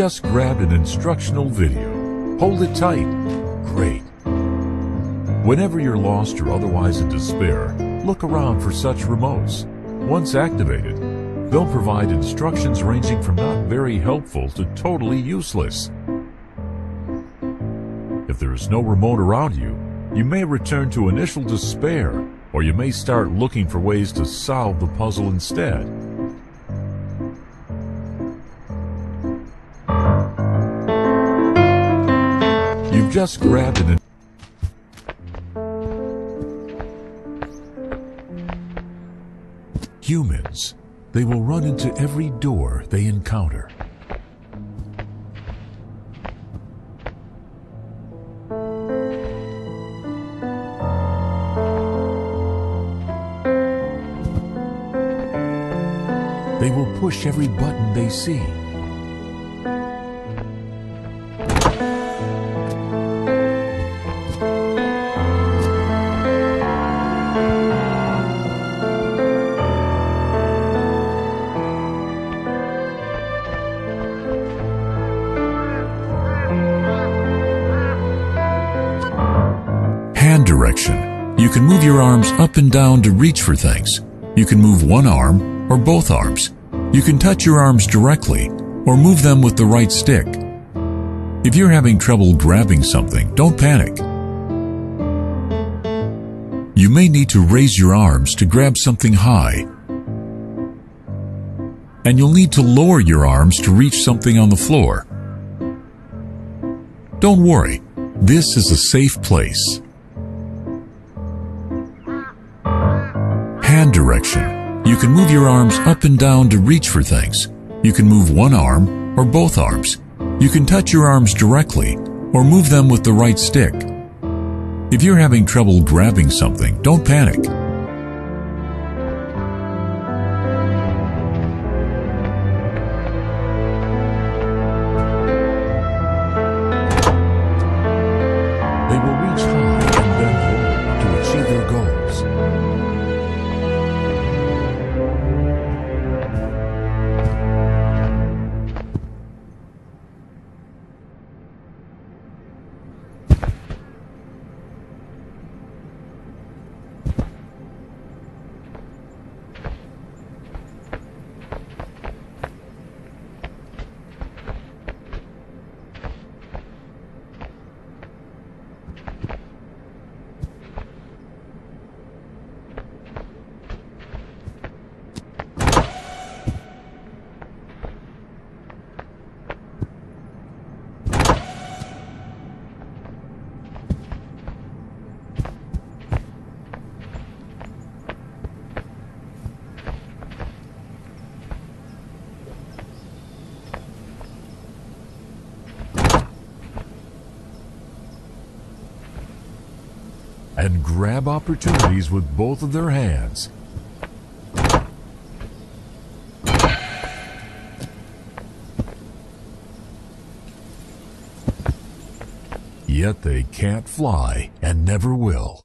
just grabbed an instructional video. Hold it tight. Great. Whenever you're lost or otherwise in despair, look around for such remotes. Once activated, they'll provide instructions ranging from not very helpful to totally useless. If there is no remote around you, you may return to initial despair, or you may start looking for ways to solve the puzzle instead. Just grabbed an Humans. They will run into every door they encounter. They will push every button they see. Down to reach for things. You can move one arm or both arms. You can touch your arms directly or move them with the right stick. If you're having trouble grabbing something, don't panic. You may need to raise your arms to grab something high. And you'll need to lower your arms to reach something on the floor. Don't worry, this is a safe place. Direction. You can move your arms up and down to reach for things. You can move one arm or both arms. You can touch your arms directly or move them with the right stick. If you're having trouble grabbing something, don't panic. And grab opportunities with both of their hands. Yet they can't fly and never will.